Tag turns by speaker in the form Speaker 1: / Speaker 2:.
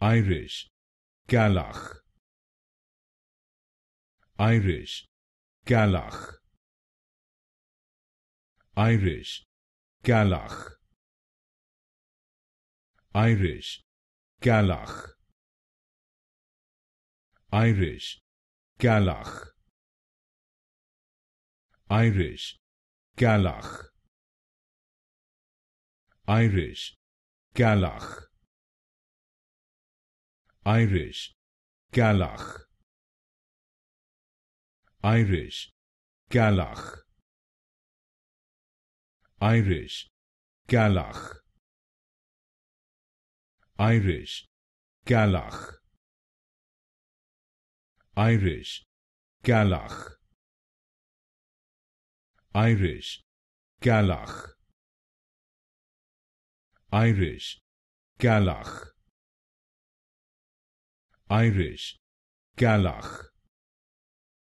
Speaker 1: Irish. Ceallach. Irish. Ceallach. Irish. Ceallach. Irish. Ceallach. Irish. Ceallach. Irish. Ceallach. Irish. Ceallach Irish. Ceallach. Irish. Ceallach. Irish. Ceallach. Irish. Ceallach. Irish. Ceallach. Irish. Ceallach. Irish. Ceallach Irish. Ceallach